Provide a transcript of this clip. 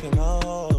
can all